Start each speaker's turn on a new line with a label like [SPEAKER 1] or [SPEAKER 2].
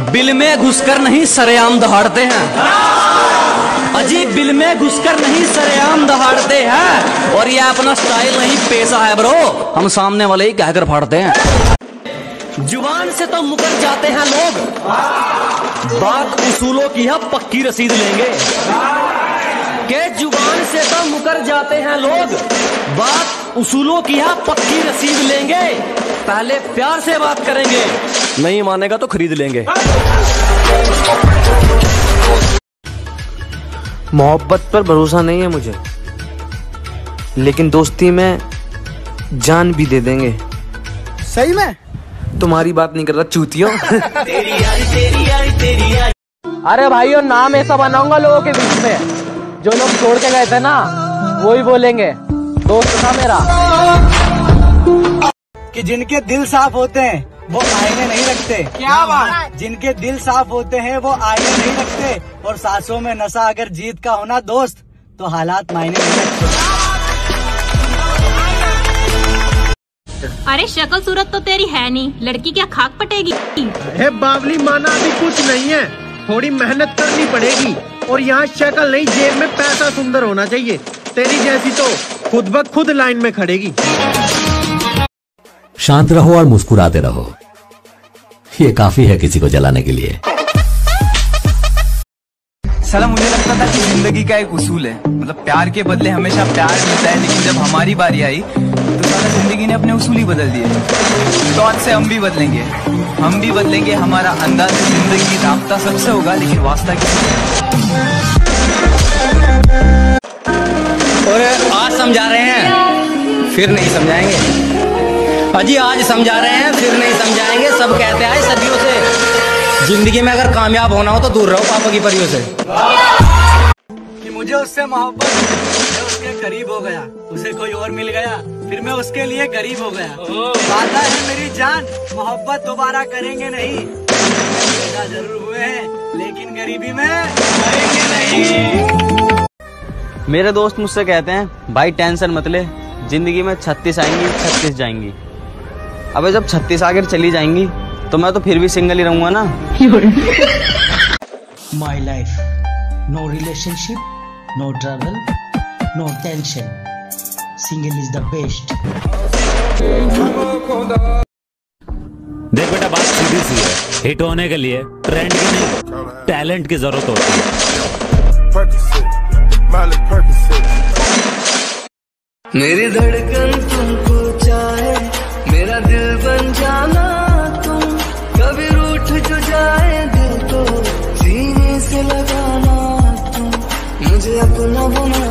[SPEAKER 1] Bill में घुसकर नहीं सरेआम दहाड़ते हैं। अजी, बिल में घुसकर नहीं सरेआम दहाड़ते हैं। और ये अपना स्टाइल नहीं, पेशा है ब्रो। हम सामने वाले ही कहकर फाड़ते हैं। ज़ुबान से तो मुकर जाते हैं लोग। बात उसूलों की है, पक्की रसीद लेंगे। के ज़ुबान से तो मुकर जाते हैं लोग। बात उसूलों की है, पक्की रसीद लेंगे। पहले प्यार से बात करेंगे। नहीं मानेगा तो खरीद लेंगे।
[SPEAKER 2] मोहब्बत पर भरोसा नहीं है मुझे। लेकिन दोस्ती में जान भी दे देंगे।
[SPEAKER 3] सही में?
[SPEAKER 2] तुम्हारी बात नहीं कर रहा चूतियों।
[SPEAKER 4] अरे भाइयों नाम ऐसा बनाऊँगा लोगों के बीच में। जो लोग छोड़ के गए थे ना वो ही बोलेंगे। दोस्त था मेरा।
[SPEAKER 3] कि जिनके दिल साफ़ होते हैं वो आईने नहीं रखते क्या बात? जिनके दिल साफ़ होते हैं वो आईने नहीं रखते और सांसों में नशा अगर जीत का होना दोस्त तो हालात मायने नहीं रखते।
[SPEAKER 5] अरे शक्ल सूरत तो तेरी है नहीं। लड़की क्या खाक पटेगी?
[SPEAKER 6] है बावली माना अभी कुछ नहीं है। थोड़ी मेहनत करनी पड़ेगी। और यहाँ शक्ल नहीं जेब में पैसा सुंदर होना चाहिए। तेरी जैसी तो खुद ब खुद लाइन में खड़ेगी।
[SPEAKER 7] शांत रहो और मुस्कुराते रहो। ये काफ़ी है किसी को जलाने के लिए।
[SPEAKER 8] साला मुझे लगता था कि ज़िंदगी का एक उसूल है। मतलब प्यार के बदले हमेशा प्यार मिलता है लेकिन जब हमारी बारी आई तो साला ज़िंदगी ने अपने उसूल ही बदल दिए। तो आज से हम भी बदलेंगे। हम भी बदलेंगे हमारा अंदाज ज़िंदगी रास्ता सबसे होगा लेकिन वास्ता किसी
[SPEAKER 1] और आज समझा रहे हैं फिर नहीं समझाएँगे। अजी आज समझा रहे हैं फिर नहीं समझाएँगे। सब कहते हैं सदियों से। ज़िंदगी में अगर कामयाब होना हो तो दूर रहो पापा की परियों से।
[SPEAKER 3] कि मुझे उससे मोहब्बत मैं उसके करीब हो गया। उसे कोई और मिल गया। फिर मैं उसके लिए गरीब हो गया। वादा है मेरी जान। मोहब्बत दोबारा करेंगे नहीं। पैदा ज़रूर हुए हैं लेकिन गरीबी में करेंगे नहीं।
[SPEAKER 2] मेरे दोस्त मुझसे कहते हैं भाई टेंशन मत ले। ज़िंदगी में छत्तीस आएँगी छत्तीस जाएँगी। अबे जब छत्तीस आगे चली जाएँगी तो मैं तो फिर भी सिंगल ही रहूँगा ना
[SPEAKER 9] my life no relationship no travel, no tension. Single is the best.
[SPEAKER 7] देख बेटा बात सीधी सी है हिट होने के लिए ट्रेंड की नहीं टैलेंट की ज़रूरत होती है
[SPEAKER 10] मेरी धड़कन तुमको लगाना तुम मुझे अपना